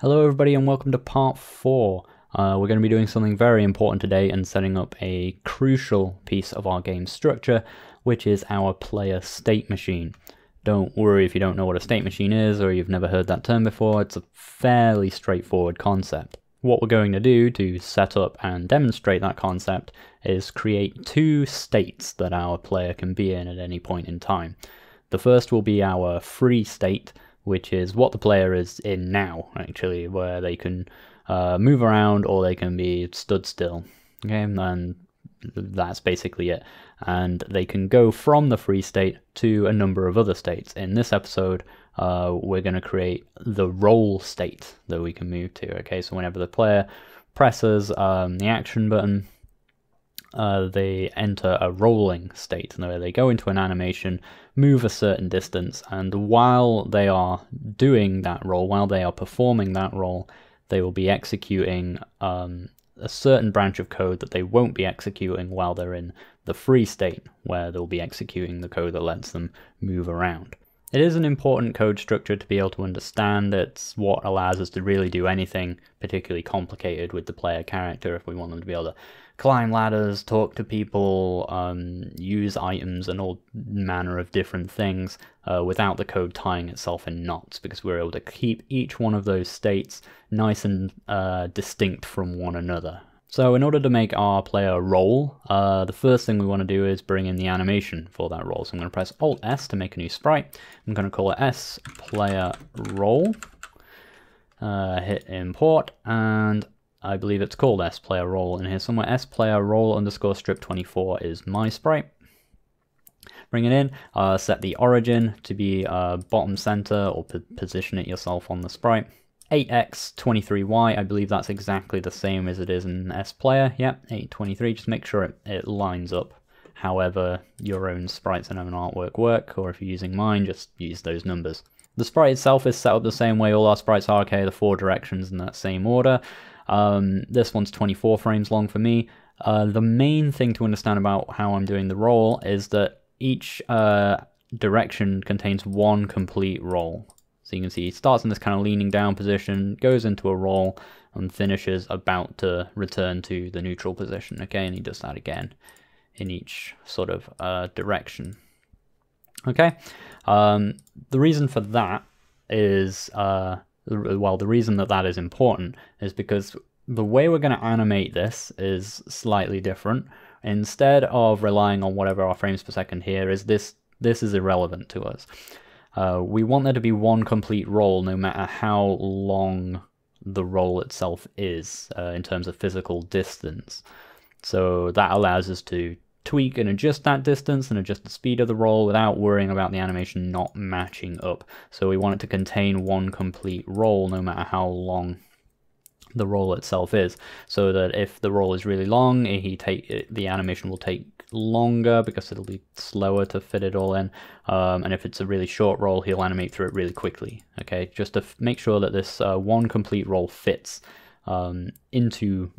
Hello everybody and welcome to part 4. Uh, we're going to be doing something very important today and setting up a crucial piece of our game structure, which is our player state machine. Don't worry if you don't know what a state machine is or you've never heard that term before, it's a fairly straightforward concept. What we're going to do to set up and demonstrate that concept is create two states that our player can be in at any point in time. The first will be our free state, which is what the player is in now, actually, where they can uh, move around or they can be stood still. Okay, and that's basically it. And they can go from the free state to a number of other states. In this episode, uh, we're going to create the roll state that we can move to. Okay, so whenever the player presses um, the action button, uh, they enter a rolling state, where they go into an animation, move a certain distance, and while they are doing that roll, while they are performing that roll, they will be executing um, a certain branch of code that they won't be executing while they're in the free state, where they'll be executing the code that lets them move around. It is an important code structure to be able to understand. It's what allows us to really do anything particularly complicated with the player character if we want them to be able to climb ladders, talk to people, um, use items, and all manner of different things uh, without the code tying itself in knots because we're able to keep each one of those states nice and uh, distinct from one another. So in order to make our player roll, uh, the first thing we want to do is bring in the animation for that roll. So I'm going to press Alt S to make a new sprite. I'm going to call it S player roll. Uh, hit import and I believe it's called S player roll in here somewhere. S player roll underscore strip 24 is my sprite. Bring it in, uh, set the origin to be uh, bottom center or position it yourself on the sprite. 8x23y, I believe that's exactly the same as it is in S player. Yep, 823, just make sure it, it lines up however your own sprites and own artwork work, or if you're using mine, just use those numbers. The sprite itself is set up the same way all our sprites are, okay, the four directions in that same order. Um, this one's 24 frames long for me. Uh, the main thing to understand about how I'm doing the roll is that each uh, direction contains one complete roll. So you can see he starts in this kind of leaning down position, goes into a roll, and finishes about to return to the neutral position. Okay, and he does that again in each sort of uh, direction. Okay, um, the reason for that is uh, well, the reason that that is important is because the way we're going to animate this is slightly different. Instead of relying on whatever our frames per second here is, this this is irrelevant to us. Uh, we want there to be one complete roll no matter how long the roll itself is uh, in terms of physical distance. So that allows us to tweak and adjust that distance and adjust the speed of the roll without worrying about the animation not matching up. So we want it to contain one complete roll no matter how long the roll itself is so that if the roll is really long he take the animation will take longer because it'll be slower to fit it all in. Um, and if it's a really short roll he'll animate through it really quickly okay? Just to make sure that this uh, one complete roll fits um, into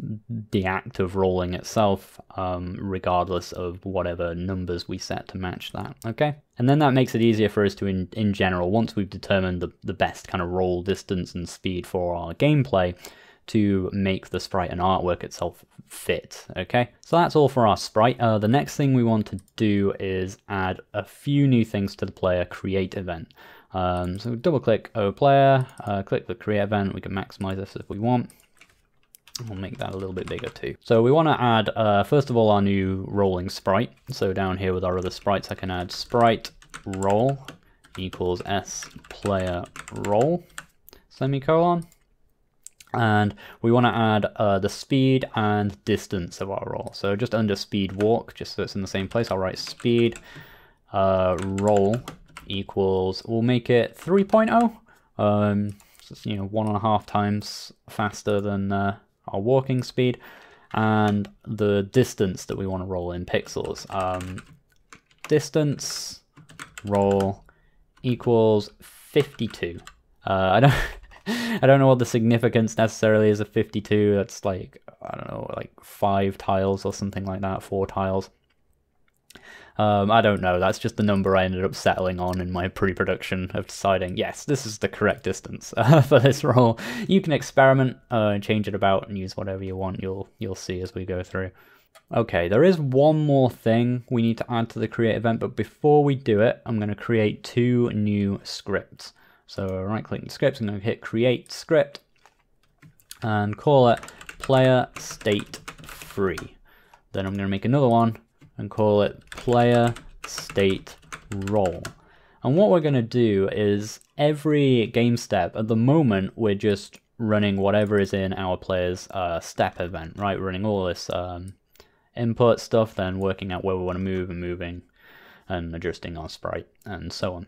the act of rolling itself, um, regardless of whatever numbers we set to match that, okay? And then that makes it easier for us to, in, in general, once we've determined the, the best kind of roll distance and speed for our gameplay, to make the sprite and artwork itself fit, okay? So that's all for our sprite. Uh, the next thing we want to do is add a few new things to the player create event. Um, so double click O player, uh, click the create event, we can maximize this if we want. We'll make that a little bit bigger too. So we want to add, uh, first of all, our new rolling sprite. So down here with our other sprites, I can add sprite roll equals s player roll semicolon. And we want to add uh, the speed and distance of our roll. So just under speed walk, just so it's in the same place, I'll write speed uh, roll equals, we'll make it 3.0. Um, so you know, one and a half times faster than uh, our walking speed, and the distance that we want to roll in pixels. Um, distance roll equals 52. Uh, I don't I don't know what the significance necessarily is of 52. That's like I don't know, like five tiles or something like that, four tiles. Um, I don't know. That's just the number I ended up settling on in my pre-production of deciding, yes, this is the correct distance uh, for this roll. You can experiment, uh, change it about, and use whatever you want. You'll you'll see as we go through. Okay, there is one more thing we need to add to the create event, but before we do it, I'm going to create two new scripts. So right-click the scripts, I'm going to hit create script, and call it player state free. Then I'm going to make another one and call it player state roll. And what we're going to do is every game step, at the moment, we're just running whatever is in our player's uh, step event, right? Running all this um, input stuff, then working out where we want to move and moving and adjusting our sprite and so on.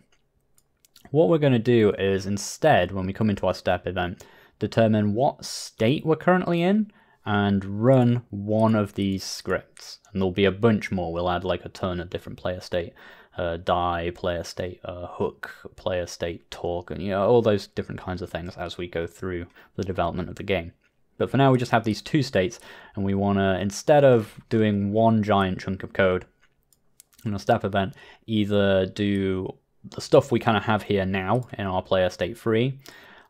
What we're going to do is instead, when we come into our step event, determine what state we're currently in and run one of these scripts. And there'll be a bunch more. We'll add like a ton of different player state, uh, die, player state, uh, hook, player state, talk, and you know, all those different kinds of things as we go through the development of the game. But for now, we just have these two states, and we want to, instead of doing one giant chunk of code in a step event, either do the stuff we kind of have here now in our player state free,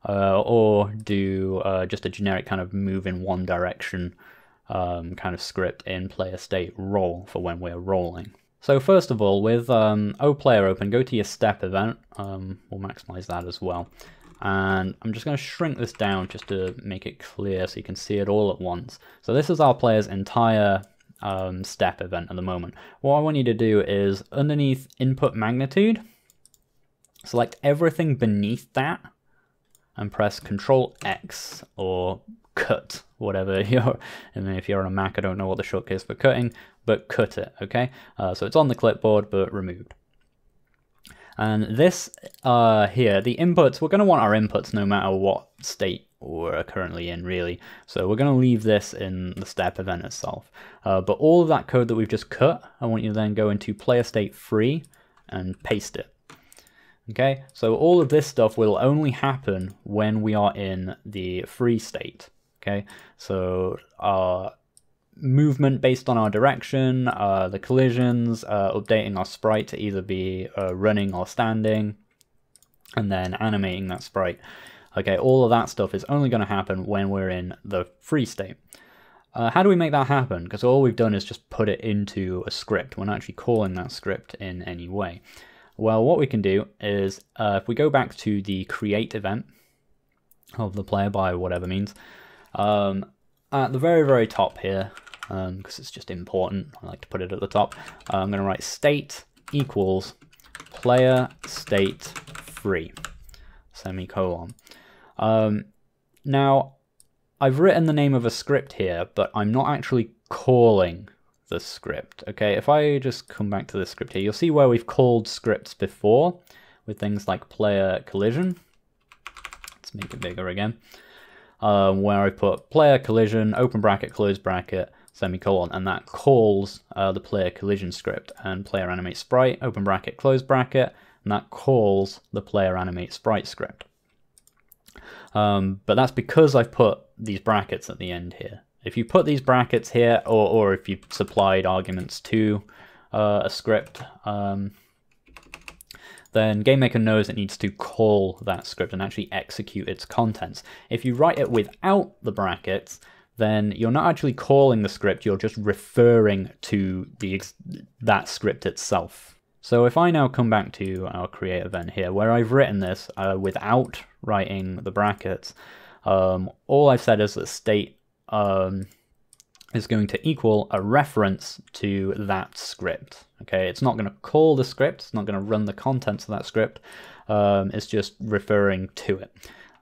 uh, or do uh, just a generic kind of move in one direction um, kind of script in player state roll for when we're rolling. So first of all, with um, player open, go to your step event. Um, we'll maximize that as well. And I'm just going to shrink this down just to make it clear so you can see it all at once. So this is our player's entire um, step event at the moment. What I want you to do is underneath input magnitude, select everything beneath that and press Control X or cut, whatever you're, and if you're on a Mac, I don't know what the shortcut is for cutting, but cut it, okay? Uh, so it's on the clipboard, but removed. And this uh, here, the inputs, we're going to want our inputs no matter what state we're currently in, really. So we're going to leave this in the step event itself. Uh, but all of that code that we've just cut, I want you to then go into player state free and paste it. Okay, so all of this stuff will only happen when we are in the free state. Okay, so our movement based on our direction, uh, the collisions, uh, updating our sprite to either be uh, running or standing, and then animating that sprite. Okay, all of that stuff is only going to happen when we're in the free state. Uh, how do we make that happen? Because all we've done is just put it into a script. We're not actually calling that script in any way. Well, what we can do is uh, if we go back to the create event of the player by whatever means, um, at the very, very top here, because um, it's just important, I like to put it at the top, uh, I'm going to write state equals player state free, semicolon. Um, now, I've written the name of a script here, but I'm not actually calling the script. Okay, if I just come back to this script here, you'll see where we've called scripts before with things like player collision. Let's make it bigger again. Uh, where I put player collision, open bracket, close bracket, semicolon, and that calls uh, the player collision script. And player animate sprite, open bracket, close bracket, and that calls the player animate sprite script. Um, but that's because I've put these brackets at the end here. If you put these brackets here, or, or if you supplied arguments to uh, a script, um, then GameMaker knows it needs to call that script and actually execute its contents. If you write it without the brackets, then you're not actually calling the script, you're just referring to the that script itself. So if I now come back to our create event here, where I've written this uh, without writing the brackets, um, all I've said is that state um, is going to equal a reference to that script. Okay, it's not going to call the script, it's not going to run the contents of that script, um, it's just referring to it,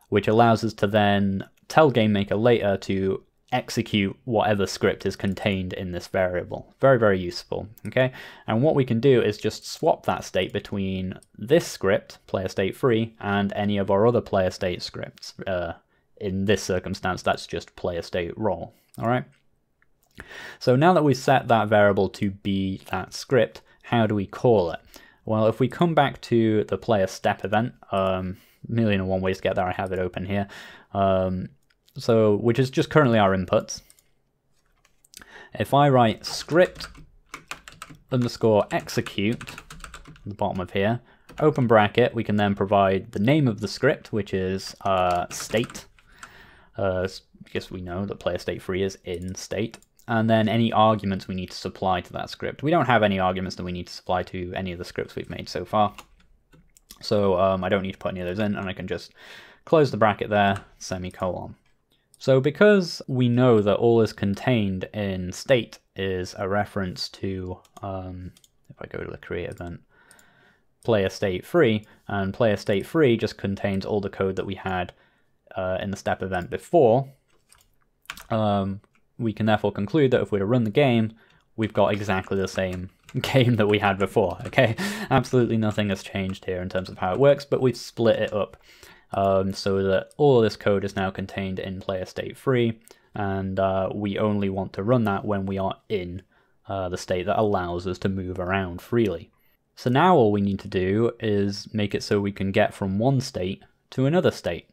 which allows us to then tell GameMaker later to execute whatever script is contained in this variable. Very, very useful, okay? And what we can do is just swap that state between this script, player state free, and any of our other player state scripts, uh, in this circumstance, that's just player state roll, all right? So now that we've set that variable to be that script, how do we call it? Well, if we come back to the player step event, um, million and one ways to get there, I have it open here, um, so which is just currently our inputs. If I write script underscore execute, the bottom of here, open bracket, we can then provide the name of the script, which is uh, state. Uh, because we know that player state free is in state. And then any arguments we need to supply to that script. We don't have any arguments that we need to supply to any of the scripts we've made so far. So um, I don't need to put any of those in, and I can just close the bracket there, semicolon. So because we know that all is contained in state is a reference to, um, if I go to the create event, player state free, and player state free just contains all the code that we had uh, in the step event before, um, we can therefore conclude that if we were to run the game, we've got exactly the same game that we had before, okay? Absolutely nothing has changed here in terms of how it works, but we've split it up um, so that all of this code is now contained in player state free, and uh, we only want to run that when we are in uh, the state that allows us to move around freely. So now all we need to do is make it so we can get from one state to another state.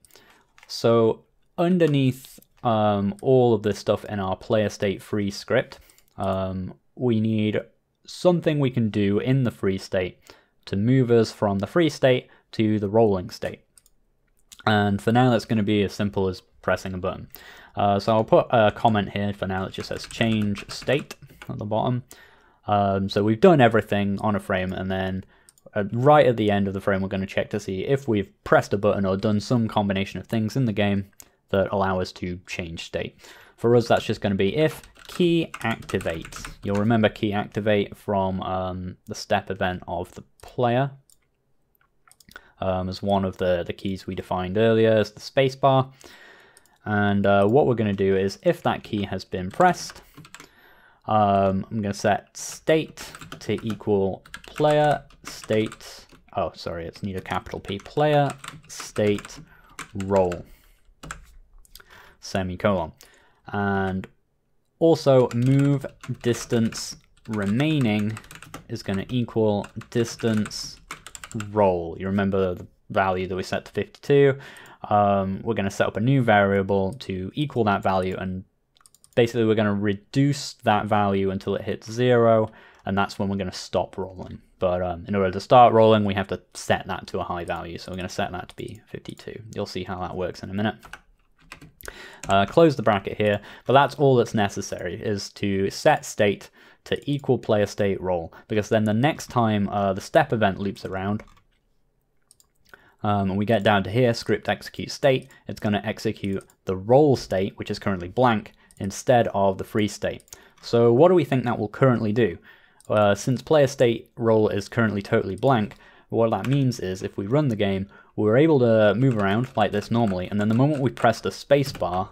So underneath um, all of this stuff in our player state free script, um, we need something we can do in the free state to move us from the free state to the rolling state. And for now, that's going to be as simple as pressing a button. Uh, so I'll put a comment here for now that just says change state at the bottom. Um, so we've done everything on a frame and then uh, right at the end of the frame we're going to check to see if we've pressed a button or done some combination of things in the game that allow us to change state. For us that's just going to be if key activate. You'll remember key activate from um, the step event of the player um, as one of the, the keys we defined earlier as the spacebar. And uh, what we're going to do is if that key has been pressed, um, I'm going to set state to equal player state, oh sorry, it's need a capital P, player state roll, semicolon. And also move distance remaining is going to equal distance roll. You remember the value that we set to 52. Um, we're going to set up a new variable to equal that value and basically we're going to reduce that value until it hits zero and that's when we're going to stop rolling. But um, in order to start rolling, we have to set that to a high value. So we're going to set that to be 52. You'll see how that works in a minute. Uh, close the bracket here, but that's all that's necessary is to set state to equal player state roll, because then the next time uh, the step event loops around, um, and we get down to here, script execute state, it's going to execute the roll state, which is currently blank, instead of the free state. So what do we think that will currently do? Uh, since player state roll is currently totally blank, what that means is if we run the game, we're able to move around like this normally, and then the moment we press the spacebar,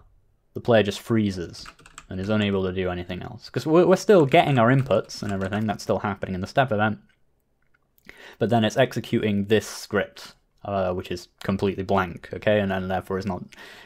the player just freezes and is unable to do anything else. Because we're, we're still getting our inputs and everything, that's still happening in the step event, but then it's executing this script uh, which is completely blank, okay, and, and therefore is not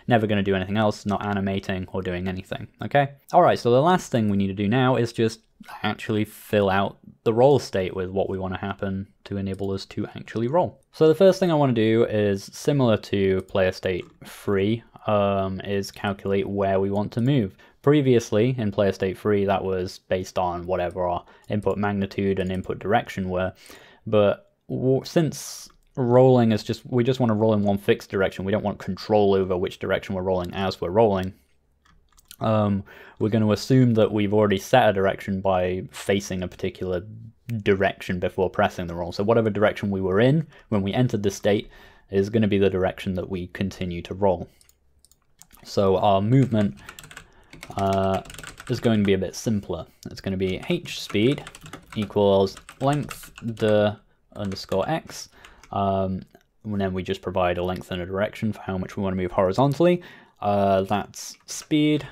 never going to do anything else, not animating or doing anything, okay? All right, so the last thing we need to do now is just actually fill out the roll state with what we want to happen to enable us to actually roll. So the first thing I want to do is similar to player state free, um, is calculate where we want to move. Previously, in player state free, that was based on whatever our input magnitude and input direction were, but since rolling is just, we just want to roll in one fixed direction. We don't want control over which direction we're rolling as we're rolling. Um, we're going to assume that we've already set a direction by facing a particular direction before pressing the roll. So whatever direction we were in when we entered the state is going to be the direction that we continue to roll. So our movement uh, is going to be a bit simpler. It's going to be h speed equals length the underscore x um, and then we just provide a length and a direction for how much we want to move horizontally. Uh, that's speed,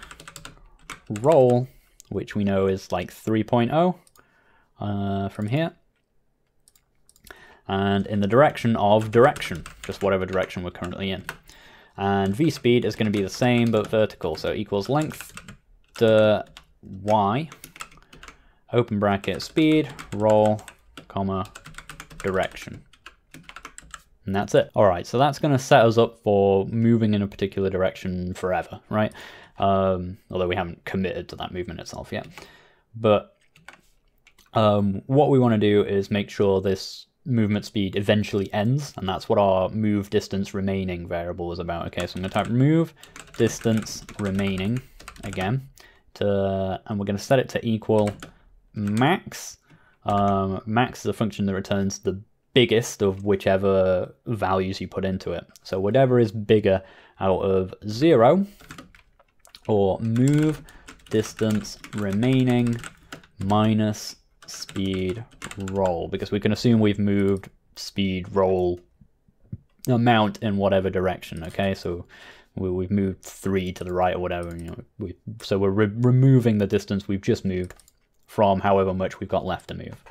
roll, which we know is like 3.0 uh, from here. And in the direction of direction, just whatever direction we're currently in. And v speed is going to be the same but vertical, so equals length the y, open bracket speed, roll, comma, direction. And that's it. All right, so that's going to set us up for moving in a particular direction forever, right? Um, although we haven't committed to that movement itself yet. But um, what we want to do is make sure this movement speed eventually ends, and that's what our move distance remaining variable is about. Okay, so I'm going to type move distance remaining again, to, and we're going to set it to equal max. Um, max is a function that returns the biggest of whichever values you put into it. So whatever is bigger out of zero, or move distance remaining minus speed roll because we can assume we've moved speed roll amount in whatever direction okay? So we, have moved three to the right or whatever you know we so we're re removing the distance we've just moved from however much we've got left to move.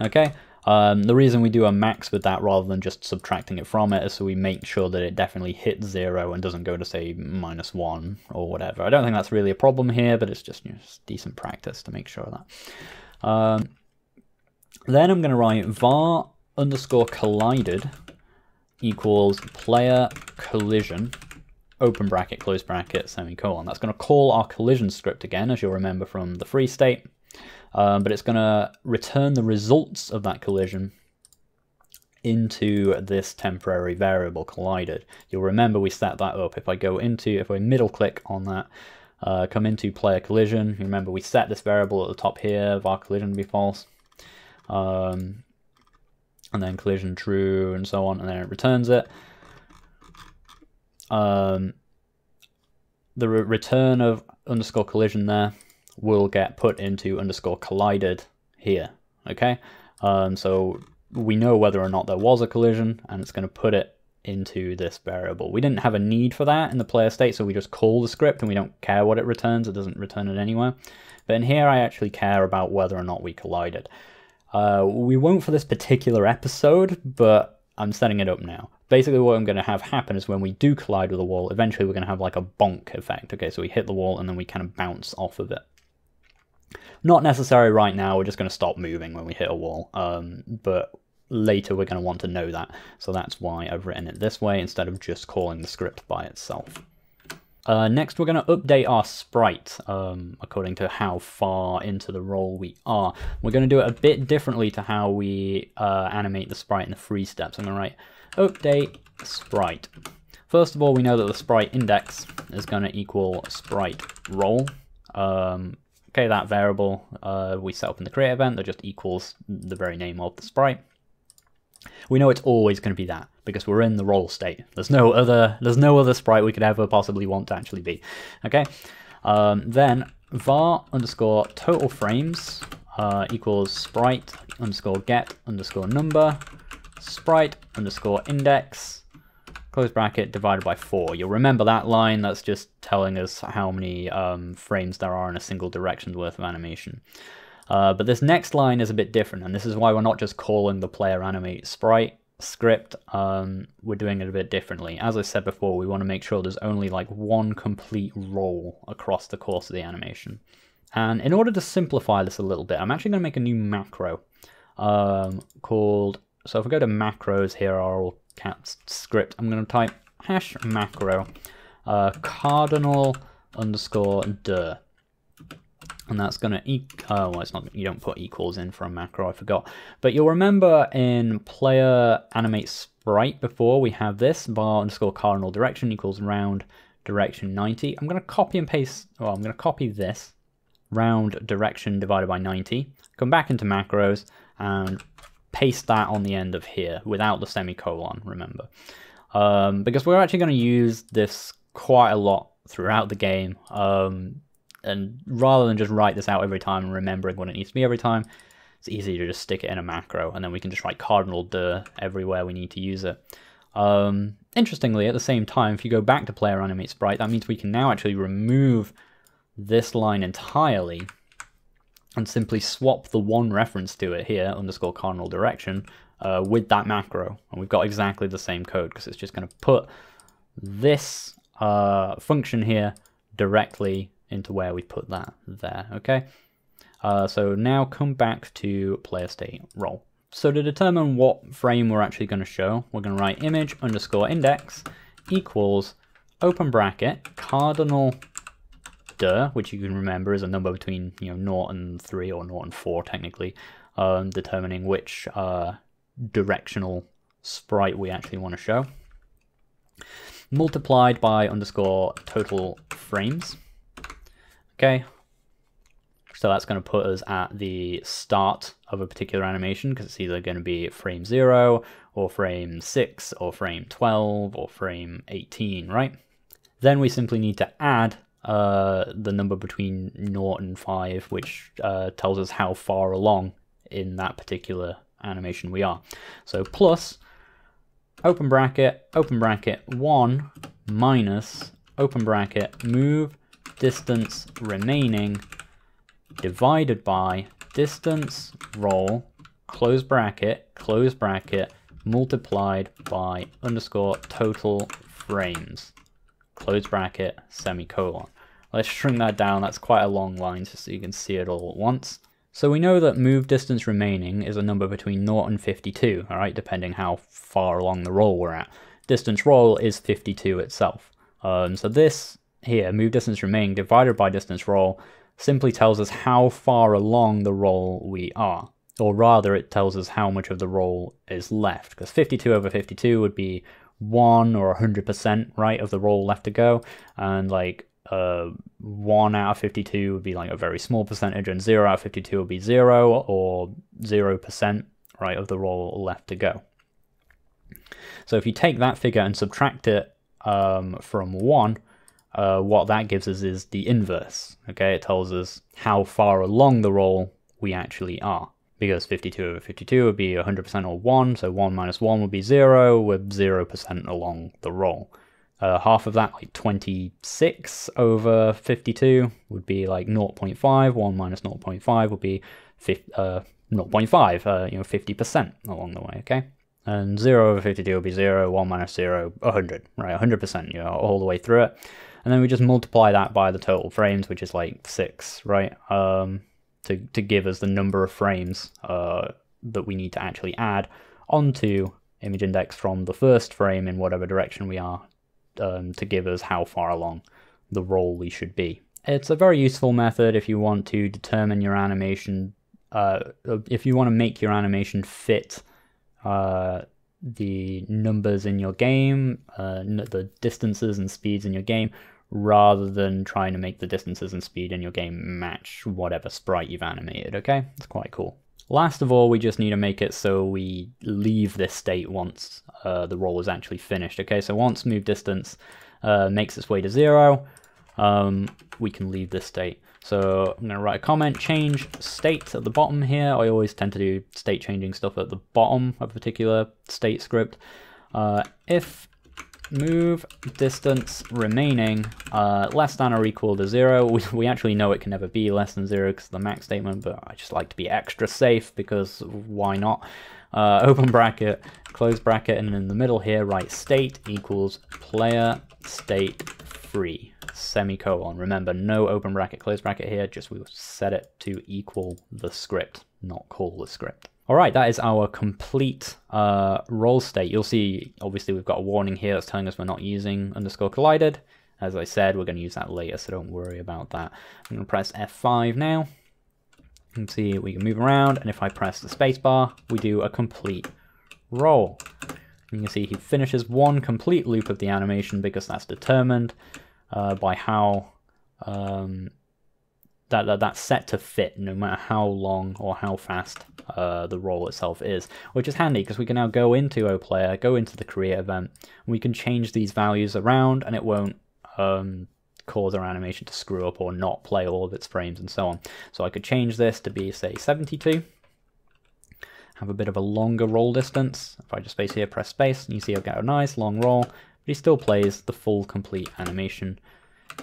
Okay um, the reason we do a max with that rather than just subtracting it from it is so we make sure that it definitely hits zero and doesn't go to say minus one or whatever. I don't think that's really a problem here, but it's just, you know, just decent practice to make sure of that. Um, then I'm going to write var underscore collided equals player collision open bracket, close bracket, semicolon. That's going to call our collision script again, as you'll remember from the free state um, but it's going to return the results of that collision into this temporary variable collided. You'll remember we set that up. If I go into, if I middle click on that, uh, come into player collision, remember we set this variable at the top here, var collision to be false, um, and then collision true and so on, and then it returns it. Um, the re return of underscore collision there will get put into underscore collided here, okay? Um, so we know whether or not there was a collision, and it's going to put it into this variable. We didn't have a need for that in the player state, so we just call the script and we don't care what it returns. It doesn't return it anywhere. But in here, I actually care about whether or not we collided. Uh, we won't for this particular episode, but I'm setting it up now. Basically, what I'm going to have happen is when we do collide with a wall, eventually we're going to have like a bonk effect. Okay, so we hit the wall and then we kind of bounce off of it. Not necessary right now, we're just going to stop moving when we hit a wall, um, but later we're going to want to know that. So that's why I've written it this way instead of just calling the script by itself. Uh, next, we're going to update our sprite um, according to how far into the roll we are. We're going to do it a bit differently to how we uh, animate the sprite in the free steps. I'm going to write update sprite. First of all, we know that the sprite index is going to equal sprite roll. Um, Okay, that variable uh, we set up in the create event that just equals the very name of the sprite. We know it's always going to be that because we're in the roll state. There's no other there's no other sprite we could ever possibly want to actually be. Okay, um, then var underscore total frames uh, equals sprite underscore get underscore number sprite underscore index close bracket divided by 4. You'll remember that line, that's just telling us how many um, frames there are in a single direction's worth of animation. Uh, but this next line is a bit different, and this is why we're not just calling the player animate sprite script, um, we're doing it a bit differently. As I said before, we want to make sure there's only like one complete roll across the course of the animation. And in order to simplify this a little bit, I'm actually going to make a new macro um, called, so if we go to macros, here are all cat script, I'm going to type hash macro uh, cardinal underscore dir. And that's going to, e oh, well, it's not, you don't put equals in for a macro, I forgot. But you'll remember in player animate sprite before we have this, var underscore cardinal direction equals round direction 90. I'm going to copy and paste, well, I'm going to copy this, round direction divided by 90, come back into macros, and paste that on the end of here without the semicolon, remember. Um, because we're actually going to use this quite a lot throughout the game. Um, and rather than just write this out every time and remembering what it needs to be every time, it's easier to just stick it in a macro and then we can just write cardinal dir everywhere we need to use it. Um, interestingly, at the same time, if you go back to player animate sprite, that means we can now actually remove this line entirely and simply swap the one reference to it here, underscore cardinal direction, uh, with that macro. And we've got exactly the same code because it's just going to put this uh, function here directly into where we put that there, okay? Uh, so now come back to player state roll. So to determine what frame we're actually going to show, we're going to write image underscore index equals open bracket cardinal dir, which you can remember is a number between you know 0 and 3 or 0 and 4 technically, um, determining which uh, directional sprite we actually want to show. Multiplied by underscore total frames. Okay, so that's going to put us at the start of a particular animation because it's either going to be frame 0 or frame 6 or frame 12 or frame 18, right? Then we simply need to add uh, the number between 0 and 5, which uh, tells us how far along in that particular animation we are. So plus, open bracket, open bracket, 1 minus, open bracket, move distance remaining divided by distance roll, close bracket, close bracket, multiplied by underscore total frames, close bracket, semicolon. Let's shrink that down, that's quite a long line just so you can see it all at once. So we know that move distance remaining is a number between 0 and 52, alright, depending how far along the roll we're at. Distance roll is 52 itself. Um, so this here, move distance remaining divided by distance roll, simply tells us how far along the roll we are. Or rather, it tells us how much of the roll is left, because 52 over 52 would be 1 or 100%, right, of the roll left to go, and like uh, 1 out of 52 would be like a very small percentage, and 0 out of 52 would be 0 or 0%, right, of the roll left to go. So if you take that figure and subtract it um, from 1, uh, what that gives us is the inverse. Okay, it tells us how far along the roll we actually are. Because 52 over 52 would be 100% or 1, so 1 minus 1 would be 0, with 0% along the roll. Uh, half of that, like 26 over 52, would be like 0.5. 1 minus 0.5 would be 50, uh, 0.5, uh, you know, 50% along the way, okay? And 0 over 52 would be 0, 1 minus 0, 100, right? 100%, you know, all the way through it and then we just multiply that by the total frames, which is like six, right? Um, to, to give us the number of frames uh, that we need to actually add onto image index from the first frame in whatever direction we are um, to give us how far along the roll we should be. It's a very useful method if you want to determine your animation, uh, if you want to make your animation fit uh, the numbers in your game, uh, the distances and speeds in your game, rather than trying to make the distances and speed in your game match whatever sprite you've animated, okay? It's quite cool. Last of all, we just need to make it so we leave this state once uh, the roll is actually finished, okay? So once move distance uh, makes its way to zero, um, we can leave this state. So I'm going to write a comment, change state at the bottom here. I always tend to do state changing stuff at the bottom of a particular state script. Uh, if move distance remaining uh, less than or equal to zero. We, we actually know it can never be less than zero because the max statement, but I just like to be extra safe because why not? Uh, open bracket, close bracket, and in the middle here, write state equals player state free semicolon. Remember, no open bracket, close bracket here, just we set it to equal the script, not call the script. All right, that is our complete uh, roll state. You'll see, obviously, we've got a warning here that's telling us we're not using underscore collided. As I said, we're going to use that later, so don't worry about that. I'm going to press F5 now. You can see we can move around, and if I press the spacebar, we do a complete roll. You can see he finishes one complete loop of the animation because that's determined uh, by how um, that, that that's set to fit no matter how long or how fast uh, the roll itself is, which is handy because we can now go into OPlayer, go into the create event, and we can change these values around and it won't um, cause our animation to screw up or not play all of its frames and so on. So I could change this to be, say, 72, have a bit of a longer roll distance. If I just space here, press space, and you see I've got a nice long roll, but he still plays the full complete animation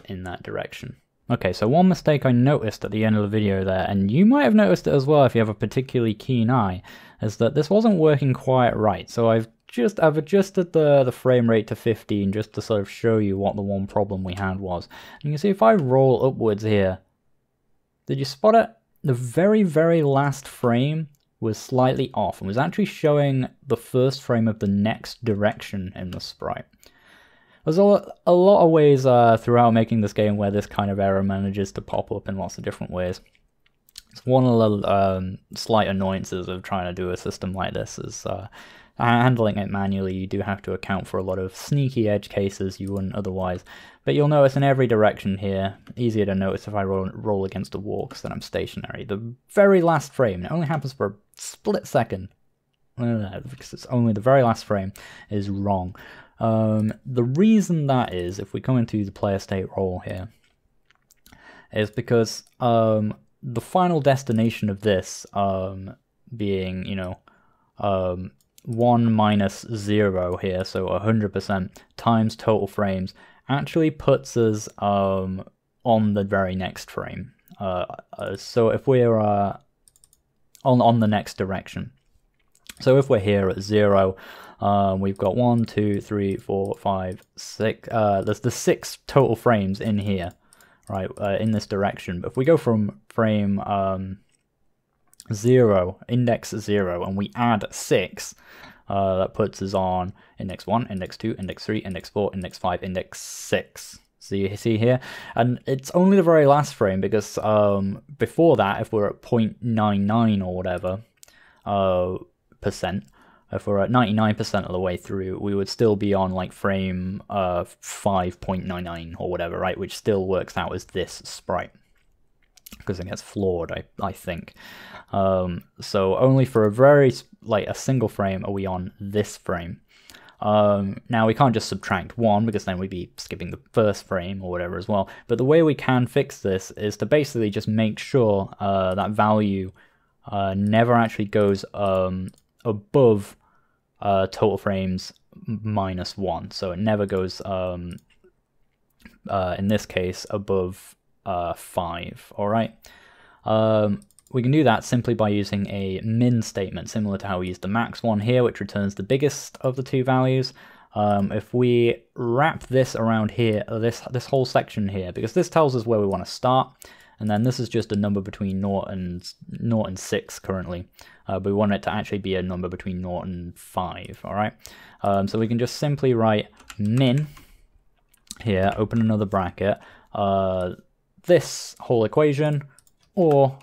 in that direction. Okay, so one mistake I noticed at the end of the video there, and you might have noticed it as well if you have a particularly keen eye, is that this wasn't working quite right. So I've just I've adjusted the, the frame rate to 15 just to sort of show you what the one problem we had was. And you can see if I roll upwards here, did you spot it? The very, very last frame was slightly off and was actually showing the first frame of the next direction in the sprite. There's a, a lot of ways uh, throughout making this game where this kind of error manages to pop up in lots of different ways. It's one of the um, slight annoyances of trying to do a system like this is uh, handling it manually. You do have to account for a lot of sneaky edge cases you wouldn't otherwise. But you'll notice in every direction here, easier to notice if I roll, roll against a wall because then I'm stationary. The very last frame, it only happens for a split second, because it's only the very last frame, is wrong. Um, the reason that is, if we come into the player state roll here, is because um, the final destination of this um, being, you know, um, 1 minus 0 here, so 100% times total frames, actually puts us um, on the very next frame. Uh, uh, so if we're uh, on, on the next direction. So if we're here at 0, um, we've got one, two, three, four, five, six. Uh, there's the six total frames in here, right, uh, in this direction. But if we go from frame um, zero, index zero, and we add six, uh, that puts us on index one, index two, index three, index four, index five, index six. So you see here, and it's only the very last frame because um, before that, if we're at 0.99 or whatever uh, percent, if we're at 99% of the way through, we would still be on like frame uh, 5.99 or whatever, right? Which still works out as this sprite because it gets floored, I, I think. Um, so only for a very, like a single frame are we on this frame. Um, now we can't just subtract one because then we'd be skipping the first frame or whatever as well. But the way we can fix this is to basically just make sure uh, that value uh, never actually goes um, above uh, total frames minus one. So it never goes, um, uh, in this case, above uh, five. All right. Um, we can do that simply by using a min statement, similar to how we used the max one here, which returns the biggest of the two values. Um, if we wrap this around here, this this whole section here, because this tells us where we want to start, and then this is just a number between 0 and 0 and 6 currently. Uh, but we want it to actually be a number between 0 and 5, alright? Um, so we can just simply write min here, open another bracket, uh, this whole equation, or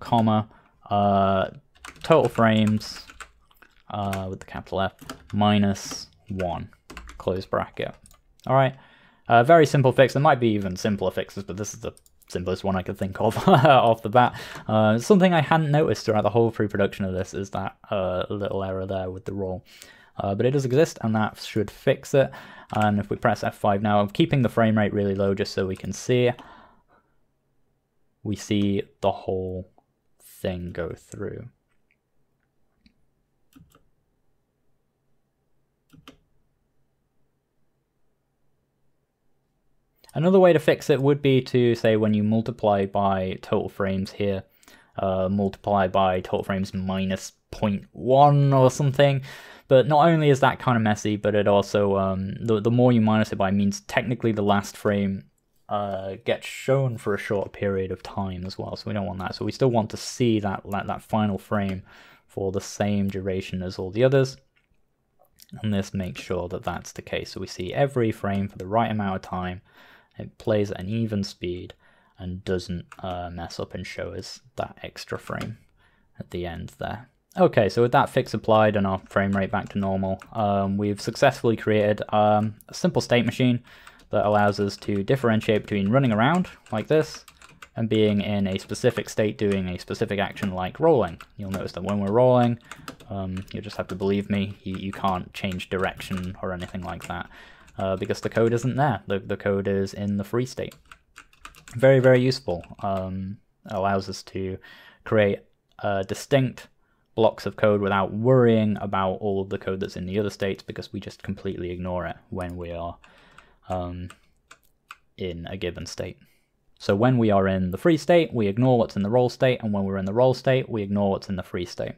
comma, uh, total frames uh, with the capital F minus 1, close bracket. Alright, uh, very simple fix. There might be even simpler fixes, but this is the simplest one I could think of off the bat. Uh, something I hadn't noticed throughout the whole pre-production of this is that uh, little error there with the roll. Uh, but it does exist and that should fix it. And if we press F5 now, I'm keeping the frame rate really low just so we can see. We see the whole thing go through. Another way to fix it would be to say when you multiply by total frames here, uh, multiply by total frames minus 0.1 or something. But not only is that kind of messy, but it also, um, the, the more you minus it by means technically the last frame uh, gets shown for a short period of time as well. So we don't want that. So we still want to see that, that, that final frame for the same duration as all the others. And this makes sure that that's the case. So we see every frame for the right amount of time it plays at an even speed and doesn't uh, mess up and show us that extra frame at the end there. Okay, so with that fix applied and our frame rate back to normal, um, we've successfully created um, a simple state machine that allows us to differentiate between running around like this and being in a specific state doing a specific action like rolling. You'll notice that when we're rolling, um, you just have to believe me, you, you can't change direction or anything like that uh, because the code isn't there. The, the code is in the free state. Very, very useful. Um, allows us to create uh, distinct blocks of code without worrying about all of the code that's in the other states because we just completely ignore it when we are um, in a given state. So when we are in the free state, we ignore what's in the roll state, and when we're in the roll state, we ignore what's in the free state.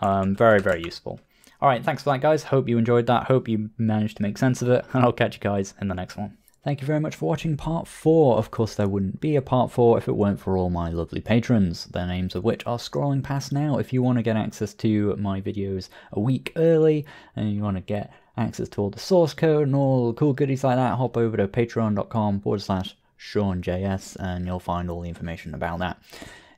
Um, very, very useful. Alright, thanks for that guys. Hope you enjoyed that. Hope you managed to make sense of it. And I'll catch you guys in the next one. Thank you very much for watching part 4. Of course there wouldn't be a part 4 if it weren't for all my lovely patrons, their names of which are scrolling past now. If you want to get access to my videos a week early and you want to get access to all the source code and all the cool goodies like that, hop over to patreon.com forward slash ShaunJS and you'll find all the information about that.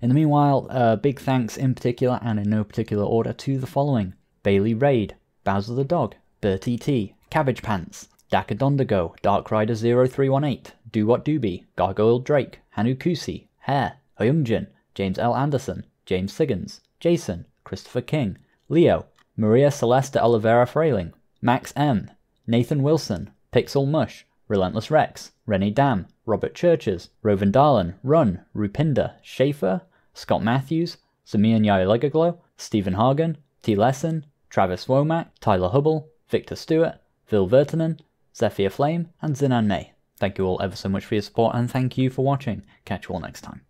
In the meanwhile, uh, big thanks in particular and in no particular order to the following Bailey Raid, Bowser the Dog, Bertie T, Cabbage Pants, Dakadondago, Dark Rider 0318, Do What Doobie, Gargoyle Drake, Hanukusi, Hare, Hyungjin, James L. Anderson, James Siggins, Jason, Christopher King, Leo, Maria Celeste Oliveira Frailing, Max M, Nathan Wilson, Pixel Mush, Relentless Rex, Rennie Dam, Robert Churches, Rovan Darlin, Run, Rupinder, Schaefer, Scott Matthews, Samir Nyailegaglo, Stephen Hagen, T. Lesson, Travis Womack, Tyler Hubble, Victor Stewart, Phil Vertinen, Zephyr Flame, and Zinan May. Thank you all ever so much for your support, and thank you for watching. Catch you all next time.